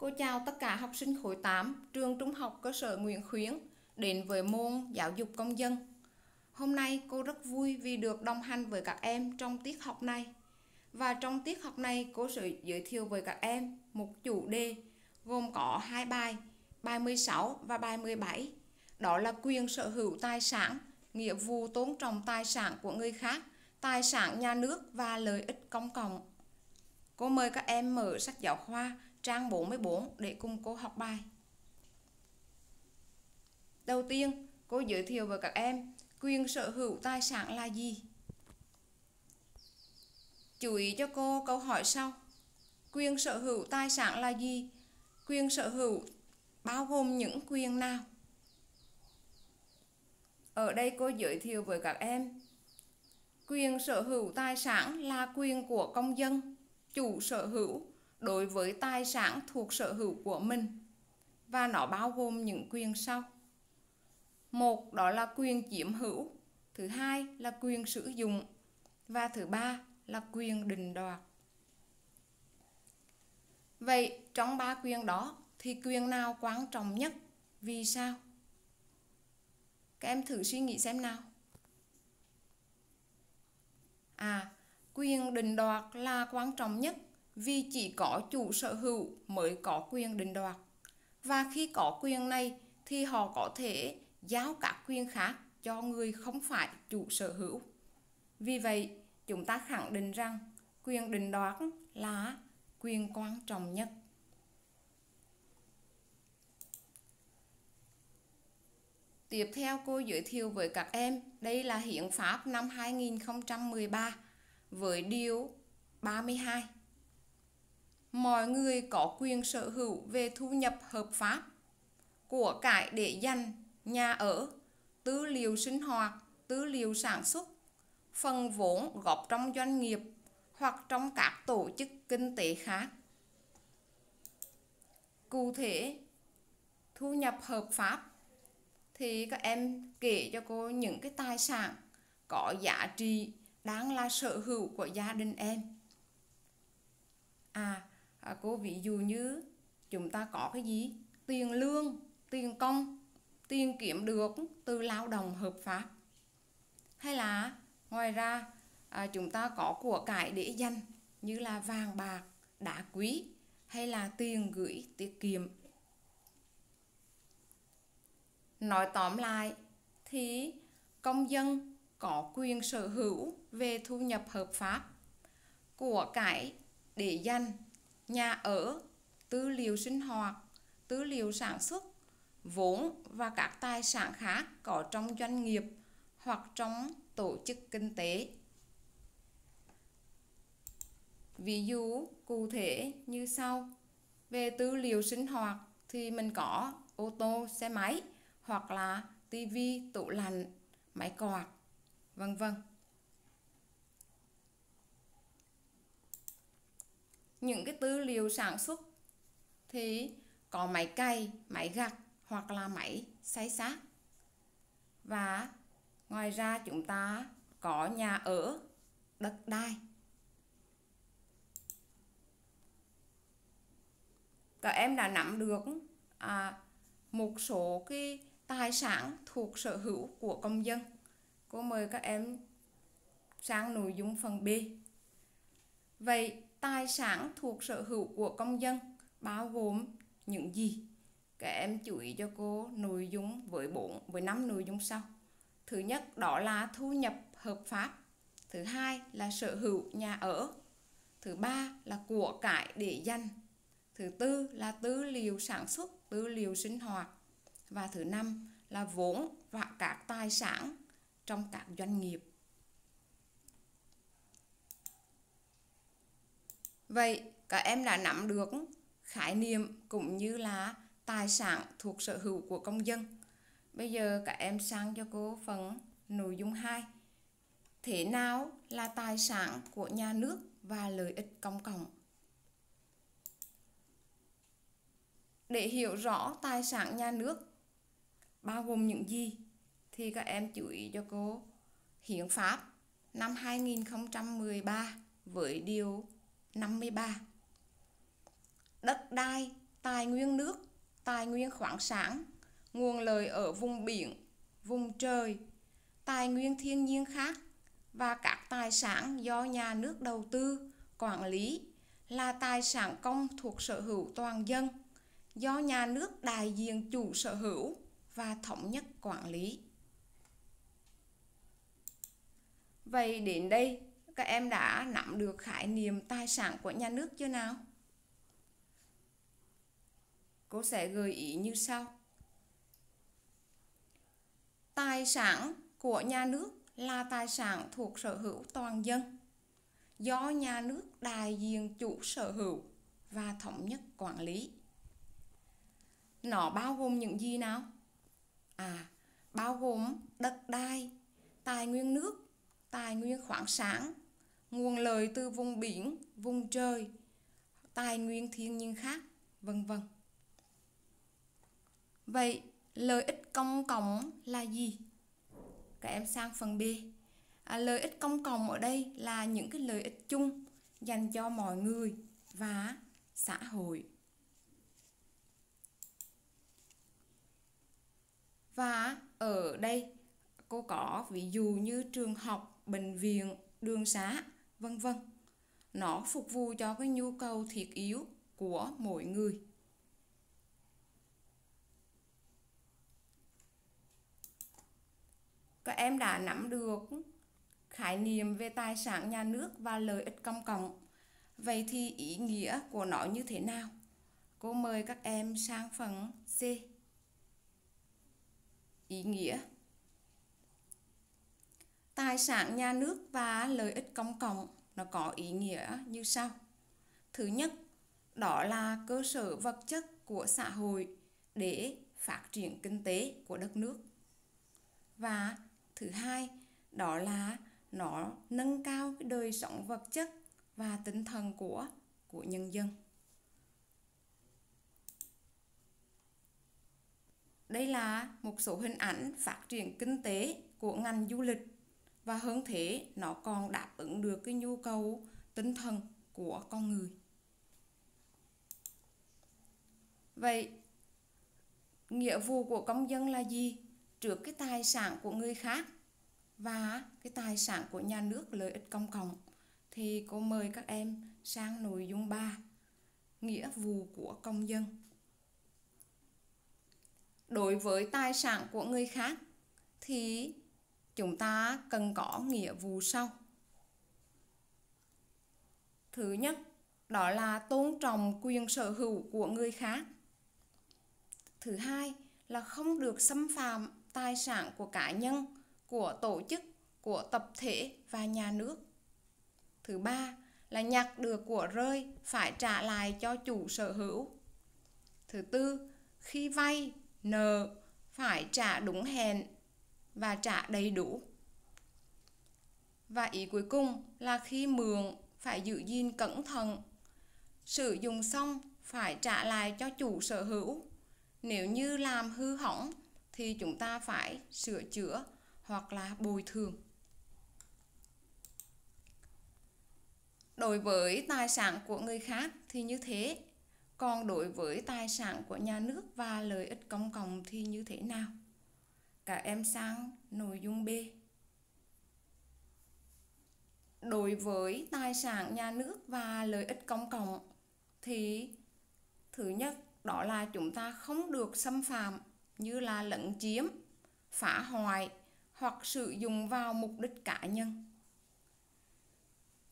Cô chào tất cả học sinh khối 8 trường Trung học cơ sở Nguyễn Khuyến đến với môn giáo dục công dân. Hôm nay cô rất vui vì được đồng hành với các em trong tiết học này. Và trong tiết học này cô sẽ giới thiệu với các em một chủ đề gồm có hai bài, bài 16 và bài 17. Đó là quyền sở hữu tài sản, nghĩa vụ tôn trọng tài sản của người khác, tài sản nhà nước và lợi ích công cộng. Cô mời các em mở sách giáo khoa trang 44 để cùng cô học bài. Đầu tiên, cô giới thiệu với các em quyền sở hữu tài sản là gì. Chú ý cho cô câu hỏi sau. Quyền sở hữu tài sản là gì? Quyền sở hữu bao gồm những quyền nào? Ở đây cô giới thiệu với các em quyền sở hữu tài sản là quyền của công dân, chủ sở hữu đối với tài sản thuộc sở hữu của mình và nó bao gồm những quyền sau. Một đó là quyền chiếm hữu, thứ hai là quyền sử dụng và thứ ba là quyền định đoạt. Vậy trong ba quyền đó thì quyền nào quan trọng nhất? Vì sao? Các em thử suy nghĩ xem nào. À, quyền định đoạt là quan trọng nhất vì chỉ có chủ sở hữu mới có quyền định đoạt. Và khi có quyền này thì họ có thể giao các quyền khác cho người không phải chủ sở hữu. Vì vậy, chúng ta khẳng định rằng quyền định đoạt là quyền quan trọng nhất. Tiếp theo cô giới thiệu với các em, đây là Hiến pháp năm 2013 với điều 32 mọi người có quyền sở hữu về thu nhập hợp pháp của cải để dành nhà ở, tư liệu sinh hoạt, tư liệu sản xuất, phần vốn góp trong doanh nghiệp hoặc trong các tổ chức kinh tế khác. Cụ thể, thu nhập hợp pháp thì các em kể cho cô những cái tài sản có giá trị đáng là sở hữu của gia đình em. À, à, cô ví dụ như chúng ta có cái gì? Tiền lương tiền công tiền kiếm được từ lao động hợp pháp. Hay là ngoài ra à, chúng ta có của cải để dành như là vàng bạc đá quý hay là tiền gửi tiết kiệm. Nói tóm lại thì công dân có quyền sở hữu về thu nhập hợp pháp của cải để dành nhà ở, tư liệu sinh hoạt, tư liệu sản xuất, vốn và các tài sản khác có trong doanh nghiệp hoặc trong tổ chức kinh tế. Ví dụ cụ thể như sau. Về tư liệu sinh hoạt thì mình có ô tô, xe máy hoặc là tivi, tủ lạnh, máy quạt, vân vân. Những cái tư liệu sản xuất thì có máy cày, máy gặt hoặc là máy xay xác. Và ngoài ra chúng ta có nhà ở, đất đai. Các em đã nắm được à, một số cái tài sản thuộc sở hữu của công dân. Cô mời các em sang nội dung phần B. Vậy tài sản thuộc sở hữu của công dân bao gồm những gì? Các em chú ý cho cô nội dung với bốn với năm nội dung sau. Thứ nhất đó là thu nhập hợp pháp. Thứ hai là sở hữu nhà ở. Thứ ba là của cải để dành. Thứ tư là tư liệu sản xuất, tư liệu sinh hoạt. Và thứ năm là vốn và các tài sản trong các doanh nghiệp. Vậy các em đã nắm được khái niệm cũng như là tài sản thuộc sở hữu của công dân. Bây giờ các em sang cho cô phần nội dung 2. Thế nào là tài sản của nhà nước và lợi ích công cộng? Để hiểu rõ tài sản nhà nước, bao gồm những gì, thì các em chú ý cho cô Hiến pháp năm 2013 với điều 53 Đất đai tài nguyên nước, tài nguyên khoáng sản, nguồn lợi ở vùng biển, vùng trời, tài nguyên thiên nhiên khác và các tài sản do nhà nước đầu tư, quản lý là tài sản công thuộc sở hữu toàn dân do nhà nước đại diện chủ sở hữu và thống nhất quản lý. Vậy đến đây các em đã nắm được khái niệm tài sản của nhà nước chưa nào? Cô sẽ gợi ý như sau. Tài sản của nhà nước là tài sản thuộc sở hữu toàn dân do nhà nước đại diện chủ sở hữu và thống nhất quản lý. Nó bao gồm những gì nào? À, bao gồm đất đai, tài nguyên nước, tài nguyên khoáng sản, nguồn lợi từ vùng biển, vùng trời, tài nguyên thiên nhiên khác, vân vân. Vậy lợi ích công cộng là gì? Các em sang phần B. À, lợi ích công cộng ở đây là những cái lợi ích chung dành cho mọi người và xã hội. Và ở đây cô có ví dụ như trường học, bệnh viện, đường xá, vân vân. Nó phục vụ cho cái nhu cầu thiết yếu của mỗi người. Các em đã nắm được khái niệm về tài sản nhà nước và lợi ích công cộng. Vậy thì ý nghĩa của nó như thế nào? Cô mời các em sang phần C. Ý nghĩa Tài sản nhà nước và lợi ích công cộng nó có ý nghĩa như sau. Thứ nhất, đó là cơ sở vật chất của xã hội để phát triển kinh tế của đất nước. Và thứ hai, đó là nó nâng cao cái đời sống vật chất và tinh thần của của nhân dân. Đây là một số hình ảnh phát triển kinh tế của ngành du lịch và hơn thế, nó còn đáp ứng được cái nhu cầu tinh thần của con người. Vậy, nghĩa vụ của công dân là gì? Trước cái tài sản của người khác và cái tài sản của nhà nước lợi ích công cộng thì cô mời các em sang nội dung 3 nghĩa vụ của công dân đối với tài sản của người khác thì chúng ta cần có nghĩa vụ sau. Thứ nhất, đó là tôn trọng quyền sở hữu của người khác. Thứ hai là không được xâm phạm tài sản của cá nhân, của tổ chức, của tập thể và nhà nước. Thứ ba là nhặt được của rơi phải trả lại cho chủ sở hữu. Thứ tư, khi vay nợ phải trả đúng hẹn và trả đầy đủ. Và ý cuối cùng là khi mượn, phải giữ gìn cẩn thận. Sử dụng xong, phải trả lại cho chủ sở hữu. Nếu như làm hư hỏng, thì chúng ta phải sửa chữa hoặc là bồi thường. Đối với tài sản của người khác thì như thế. Còn đối với tài sản của nhà nước và lợi ích công cộng thì như thế nào? Các em sang nội dung b. Đối với tài sản nhà nước và lợi ích công cộng thì thứ nhất, đó là chúng ta không được xâm phạm như là lấn chiếm, phá hoại hoặc sử dụng vào mục đích cá nhân.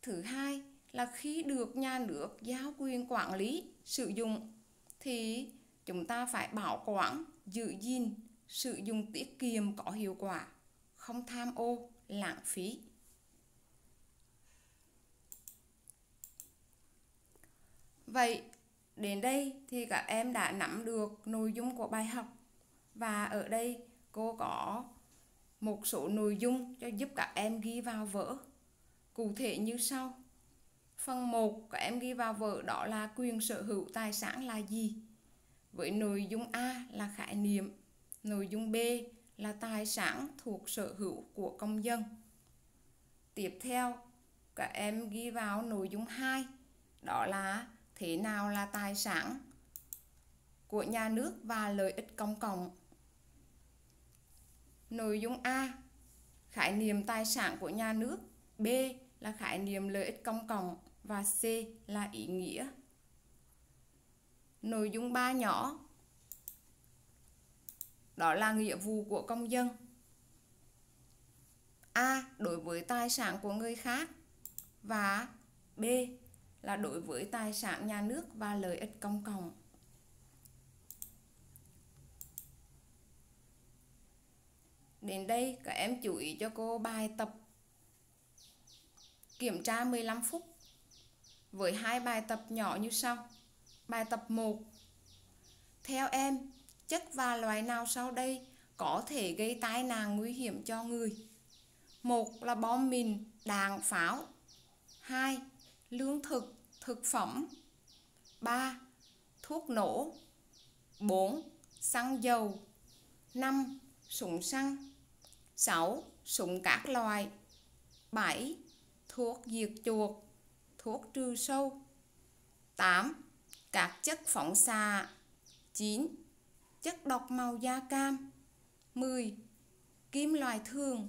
Thứ hai là khi được nhà nước giao quyền quản lý, sử dụng thì chúng ta phải bảo quản, giữ gìn sử dụng tiết kiệm có hiệu quả không tham ô lãng phí. Vậy đến đây thì các em đã nắm được nội dung của bài học. Và ở đây cô có một số nội dung cho giúp các em ghi vào vở. Cụ thể như sau. Phần 1 các em ghi vào vở đó là quyền sở hữu tài sản là gì? Với nội dung A là khái niệm, nội dung B là tài sản thuộc sở hữu của công dân. Tiếp theo, các em ghi vào nội dung 2, đó là thế nào là tài sản của nhà nước và lợi ích công cộng. Nội dung A khái niệm tài sản của nhà nước, B là khái niệm lợi ích công cộng và C là ý nghĩa. Nội dung 3 nhỏ đó là nghĩa vụ của công dân. A. Đối với tài sản của người khác và B. Là đối với tài sản nhà nước và lợi ích công cộng. Đến đây các em chú ý cho cô bài tập kiểm tra 15 phút với hai bài tập nhỏ như sau. Bài tập 1 Theo em, chất và loại nào sau đây có thể gây tai nạn nguy hiểm cho người? Một là bom mìn, đạn, pháo. Hai, lương thực, thực phẩm. Ba, thuốc nổ. Bốn, xăng dầu. Năm, súng săn sáu Súng các loại bảy Thuốc diệt chuột Thuốc trừ sâu tám Các chất phóng xạ chín Chất độc màu da cam 10. Kim loại thường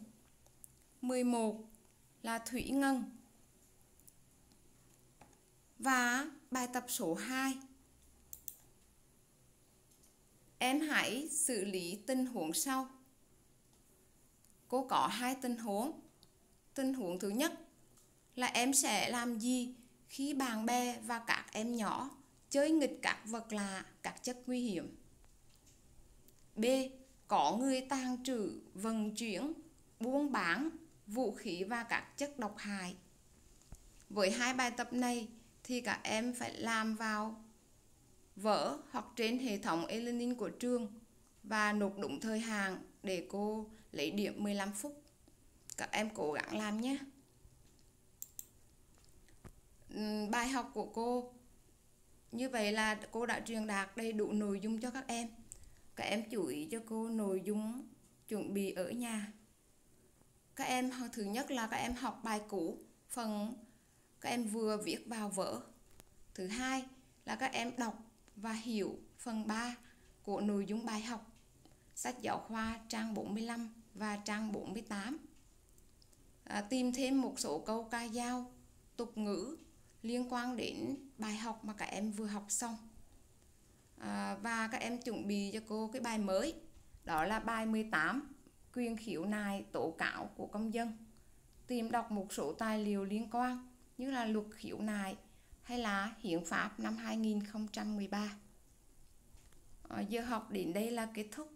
11. Là thủy ngân Và bài tập số 2 Em hãy xử lý tình huống sau. Cô có hai tình huống. Tình huống thứ nhất là em sẽ làm gì khi bạn bè và các em nhỏ chơi nghịch các vật lạ, các chất nguy hiểm. B. Có người tàng trữ, vận chuyển, buôn bán vũ khí và các chất độc hại. Với hai bài tập này thì các em phải làm vào vở hoặc trên hệ thống e-learning của trường và nộp đúng thời hạn để cô lấy điểm 15 phút. Các em cố gắng làm nhé. Bài học của cô như vậy là cô đã truyền đạt đầy đủ nội dung cho các em. Các em chú ý cho cô nội dung chuẩn bị ở nhà. Các em thứ nhất là các em học bài cũ, phần các em vừa viết vào vở. Thứ hai là các em đọc và hiểu phần 3 của nội dung bài học sách giáo khoa trang 45 và trang 48 à, tìm thêm một số câu ca dao tục ngữ liên quan đến bài học mà các em vừa học xong à, và các em chuẩn bị cho cô cái bài mới. Đó là bài 18 quyền khiếu nại tố cáo của công dân. Tìm đọc một số tài liệu liên quan như là luật khiếu nại hay là hiến pháp năm 2013 à, ờ, giờ học đến đây là kết thúc.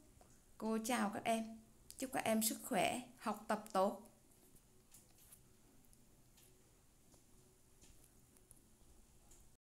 Cô chào các em. Chúc các em sức khỏe học tập tốt.